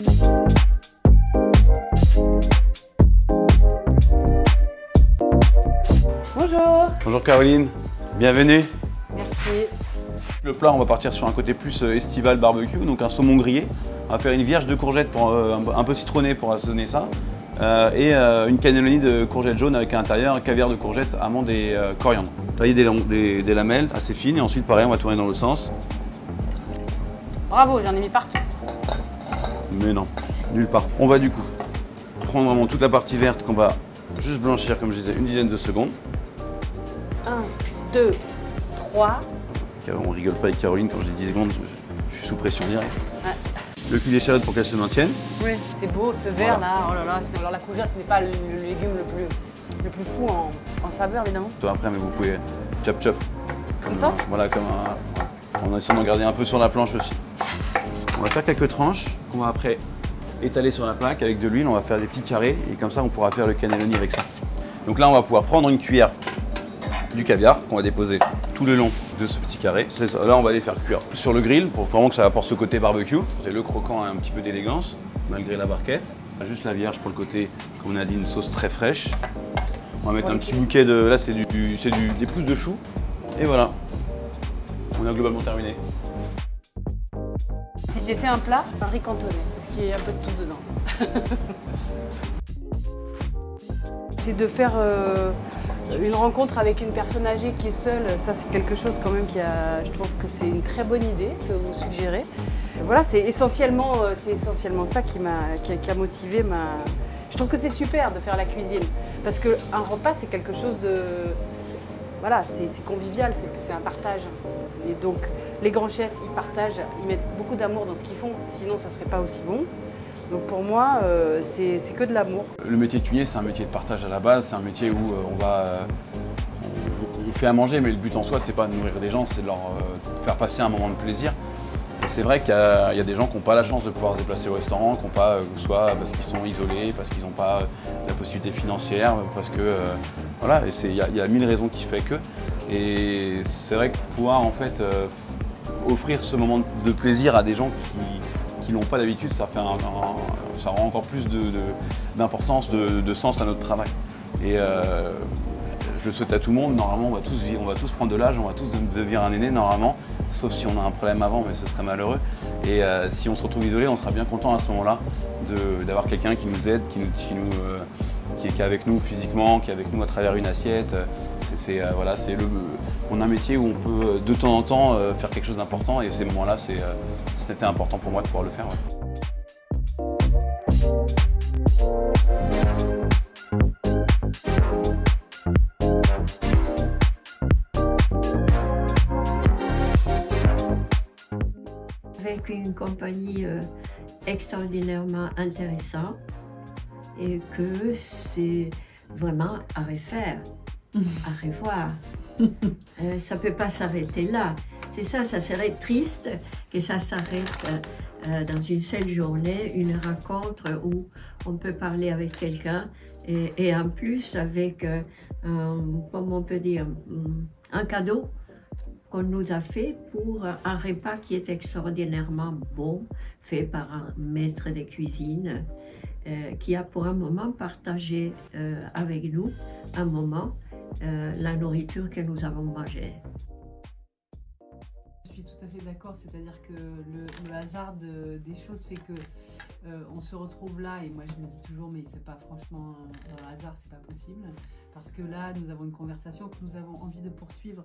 Bonjour Bonjour Caroline, bienvenue. Merci. Le plat, on va partir sur un côté plus euh, estival barbecue, donc un saumon grillé. On va faire une vierge de courgettes pour, euh, un peu citronnée pour assaisonner ça. Euh, et une cannelloni de courgettes jaunes avec à l'intérieur un caviar de courgettes, amandes et coriandre. Tailler des, des, lamelles assez fines et ensuite pareil on va tourner dans le sens. Bravo, j'en ai mis partout. Mais non, nulle part. On va du coup prendre vraiment toute la partie verte qu'on va juste blanchir comme je disais une dizaine de secondes. 1, 2, 3. On rigole pas avec Caroline quand je dis 10 secondes, je, suis sous pression directe. Le cul d'échalote pour qu'elle se maintienne. Oui, c'est beau, ce vert là. Oh là là, alors la courgette n'est pas le, légume le plus, le plus fou en, saveur évidemment. Toi après, mais vous pouvez chop chop. Comme, ça Voilà, comme un, en essayant d'en garder un peu sur la planche aussi. On va faire quelques tranches qu'on va après étaler sur la plaque avec de l'huile. On va faire des petits carrés et comme ça, on pourra faire le cannelloni avec ça. Donc là, on va pouvoir prendre une cuillère du caviar qu'on va déposer tout le long de ce petit carré. Là, on va les faire cuire sur le grill pour vraiment que ça apporte ce côté barbecue. C'est le croquant a un petit peu d'élégance malgré la barquette. Juste la vierge pour le côté, comme on a dit, une sauce très fraîche. On va mettre un petit bouquet de... Là, c'est du, des pousses de chou. Et voilà, on a globalement terminé. J'étais un plat, un riz cantonné, parce qu'il y a un peu de tout dedans. c'est de faire euh, une rencontre avec une personne âgée qui est seule, ça c'est quelque chose quand même qui a, je trouve que c'est une très bonne idée que vous suggérez. Voilà, c'est essentiellement, euh, essentiellement ça qui m'a, qui, a motivé ma. Je trouve que c'est super de faire la cuisine parce qu'un repas c'est quelque chose de, voilà, c'est convivial, c'est un partage. Et donc les grands chefs, ils partagent, ils mettent beaucoup d'amour dans ce qu'ils font, sinon ça serait pas aussi bon. Donc pour moi, euh, c'est que de l'amour. Le métier de cuisinier, c'est un métier de partage à la base, c'est un métier où euh, on va... Euh, on, fait à manger, mais le but en soi, c'est pas de nourrir des gens, c'est de leur faire passer un moment de plaisir. C'est vrai qu'il y, a des gens qui n'ont pas la chance de pouvoir se déplacer au restaurant, qui pas, soit parce qu'ils sont isolés, parce qu'ils n'ont pas la possibilité financière, parce que voilà, il y, a mille raisons qui fait que. Et c'est vrai que pouvoir en fait offrir ce moment de plaisir à des gens qui, qui n'ont pas d'habitude, ça, fait ça rend encore plus d'importance, de, sens à notre travail. Et euh, je le souhaite à tout le monde, normalement on va tous, on va tous prendre de l'âge, on va tous devenir un aîné normalement, sauf si on a un problème avant, mais ce serait malheureux. Et euh, si on se retrouve isolé, on sera bien content à ce moment-là d'avoir quelqu'un qui nous aide, qui, nous, euh, qui, est, avec nous physiquement, qui est avec nous à travers une assiette. C'est voilà, le, on a un métier où on peut de temps en temps faire quelque chose d'important et ces moments-là, c'était important pour moi de pouvoir le faire. Avec une compagnie euh, extraordinairement intéressante et que c'est vraiment à refaire, à revoir. Euh, ça ne peut pas s'arrêter là. C'est ça, ça serait triste que ça s'arrête euh, dans une seule journée, une rencontre où on peut parler avec quelqu'un et, en plus avec, euh, un, on peut dire, un cadeau qu'on nous a fait pour un repas qui est extraordinairement bon, fait par un maître de cuisine euh, qui a pour un moment partagé avec nous un moment la nourriture que nous avons mangée tout à fait d'accord, c'est-à-dire que le, hasard des choses fait que euh, on se retrouve là et moi je me dis toujours mais c'est pas franchement dans le hasard, c'est pas possible parce que là nous avons une conversation que nous avons envie de poursuivre.